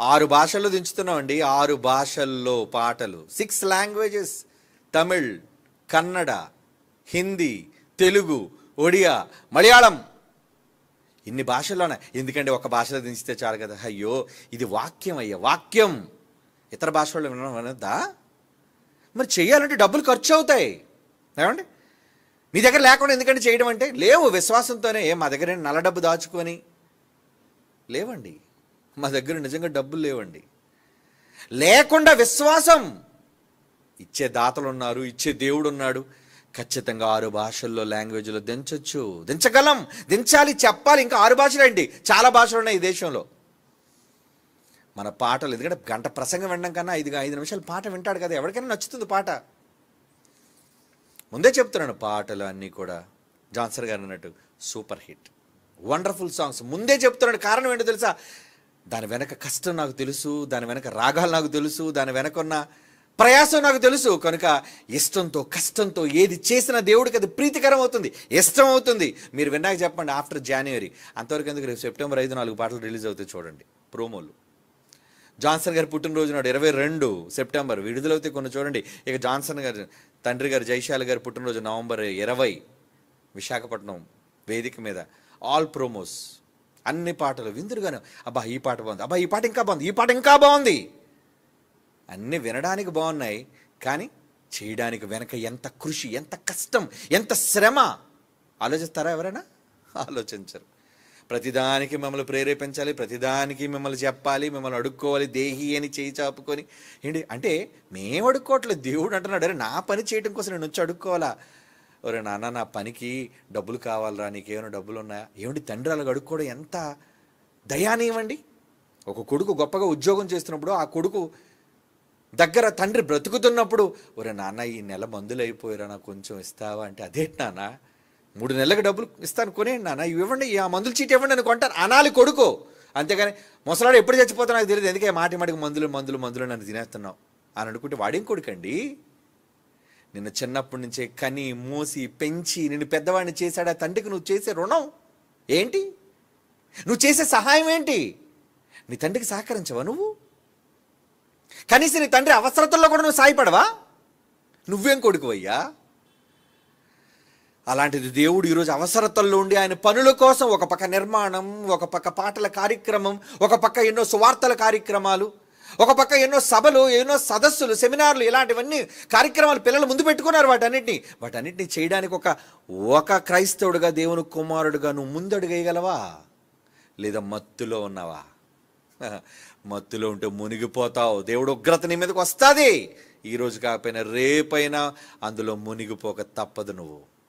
ఆరు భాషల్లో దించుతున్నామండి. ఆరు భాషల్లో పాటలు. Six languages Tamil Kannada Hindi Telugu Odia Malayalam. ఇన్ని భాషల్లోనే ఎందుకంటే ఒక భాషలో దించితే చాలు కదా. అయ్యో ఇది వాక్యం అయ్యా వాక్యం. ఇతర భాషల్లో వినడం వినద్దా మరి చేయాలంటే డబ్బులు ఖర్చు అవుతాయి. ఏమండి? మీ దగ్గర లేకుండా ఎందుకంటే చేయడం అంటే లేవు విశ్వాసంతోనే. మా దగ్గర నల్ల డబ్బు దాచుకొని. లేవండి. మా దగ్గర నిజంగా డబ్బులు లేవండి. లేకుండా విశ్వాసం. ఇచ్చే దాతలు ఉన్నారు ఇచ్చే దేవుడు ఉన్నాడు ఖచ్చితంగా ఆరు భాషల్లో లాంగ్వేజ్లో దించొచ్చు. దించగలం. దించాలి చెప్పాలి. ఇంకా ఆరు భాషలు ఏంటి చాలా భాషలు ఉన్నాయి ఈ దేశంలో. మన పాటలు ఎందుకంటే గంట ప్రసంగం వినడం కన్నా ఐదు ఐదు నిమిషాలు పాట వింటాడు కదా. ఎవరికైనా నచ్చుతుంది పాట. ముందే చెప్తున్నాను పాటలు అన్నీ కూడా. జాన్సర్ గారు అన్నట్టు సూపర్ హిట్. Wonderful songs. ముందే చెప్తున్నాడు కారణం ఏంటో తెలుసా? దాని వెనక కష్టం నాకు తెలుసు దాని వెనక రాగాలు నాకు తెలుసు దాని వెనక ఉన్న ప్రయాసం నాకు తెలుసు. కనుక ఇష్టంతో కష్టంతో ఏది చేసిన దేవుడికి అది ప్రీతికరం అవుతుంది ఇష్టం అవుతుంది. మీరు విన్నాక చెప్పండి ఆఫ్టర్ జనవరి అంతవరకు ఎందుకు రేపు సెప్టెంబర్ ఐదు నాలుగు పాటలు రిలీజ్ అవుతాయి చూడండి ప్రోమోలు. జాన్సన్ గారి పుట్టినరోజు నాడు ఇరవై రెండు సెప్టెంబర్ విడుదలవుతే కొన్ని చూడండి. ఇక జాన్సన్ గారు తండ్రి గారు జైశాల గారి పుట్టినరోజు నవంబర్ ఇరవై విశాఖపట్నం వేదిక మీద. ఆల్ ప్రోమోస్ అన్ని పాటలు విందురుగానే అబ్బా ఈ పాట బాగుంది అబ్బా ఈ పాట ఇంకా బాగుంది ఈ పాట ఇంకా బాగుంది. అన్నీ వినడానికి బాగున్నాయి కానీ చేయడానికి వెనక ఎంత కృషి ఎంత కష్టం ఎంత శ్రమ? ఆలోచిస్తారా ఎవరైనా? ఆలోచించరు. ప్రతిదానికి మిమ్మల్ని ప్రేరేపించాలి ప్రతిదానికి మిమ్మల్ని చెప్పాలి మిమ్మల్ని అడుక్కోవాలి దేహి అని చేయి చాపుకొని. ఏంటి? అంటే మేము అడుక్కోవట్లేదు దేవుడు అంటున్నాడు అరే నా పని చేయడం కోసం నేను వచ్చి అడుక్కోవాలా? ఒరే నాన్న నా పనికి డబ్బులు కావాలరా నీకేమైనా డబ్బులు ఉన్నాయా ఏమిటి తండ్రి అలా అడుక్కోవడం ఎంత దయానీయమండి? ఒక కొడుకు గొప్పగా ఉద్యోగం చేస్తున్నప్పుడు ఆ కొడుకు దగ్గర తండ్రి బ్రతుకుతున్నప్పుడు ఒరే నాన్న ఈ నెల మందులు అయిపోయారా నాకు కొంచెం ఇస్తావా అంటే అదేంటి నాన్న మూడు నెలలకు డబ్బులు ఇస్తాను కొనేయండి నాన్న ఇవి ఇవ్వండి ఆ మందులు చీటి ఇవ్వండి అని కొంటాను అనాలి కొడుకు. అంతేగాని ముసలాడు ఎప్పుడు చచ్చిపోతా నాకు తెలియదు ఎందుకే మాటి మాటికి మందులు మందులు మందులు నన్ను తినేస్తున్నావు? అని అనుకుంటే వాడేం కొడుకండి? నిన్ను చిన్నప్పటి నుంచే కని మూసి పెంచి నిన్ను పెద్దవాడిని చేశాడా ఆ తండ్రికి నువ్వు చేసే రుణం? ఏంటి? నువ్వు చేసే సహాయం ఏంటి? నీ తండ్రికి సహకరించవా నువ్వు? కనీసం నీ తండ్రి అవసరతల్లో కూడా నువ్వు సాయపడవా? నువ్వేం కొడుకువయ్యా? అలాంటిది దేవుడు ఈరోజు అవసరతల్లో ఉండి ఆయన పనుల కోసం ఒక పక్క నిర్మాణం ఒక పక్క పాటల కార్యక్రమం ఒక పక్క ఎన్నో సువార్తల కార్యక్రమాలు ఒక పక్క ఎన్నో సభలు ఎన్నో సదస్సులు సెమినార్లు ఇలాంటివన్నీ కార్యక్రమాలు పిల్లలు ముందు పెట్టుకున్నారు వాటన్నిటిని. వాటన్నిటిని చేయడానికి ఒక ఒక క్రైస్తవుడుగా దేవుని కుమారుడుగా నువ్వు ముందడుగేయగలవా? లేదా మత్తులో ఉన్నావా? మత్తులో ఉంటే మునిగిపోతావు. దేవుడు ఉగ్రత నీ మీదకి వస్తుంది. ఈరోజు కాకపోయినా రేపైనా అందులో మునిగిపోక తప్పదు నువ్వు.